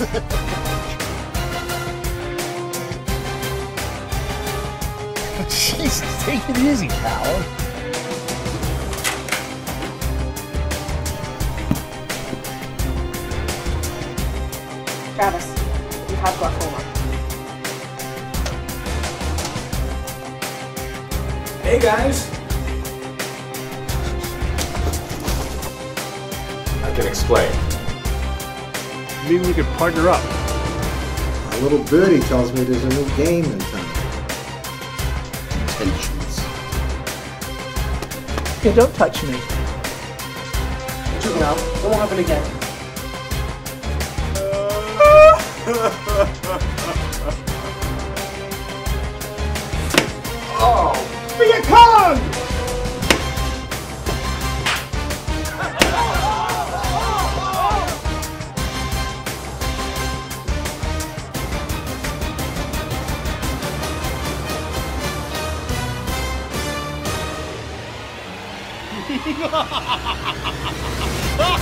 Jesus, take it easy, pal. Travis, you have glaucoma. Hey guys! I can explain. Maybe we could partner up. A little birdie tells me there's a new game in town. Intentions. Yeah, don't touch me. Juvenile, it won't happen again. Oh, Viet Cong! ハハハハハ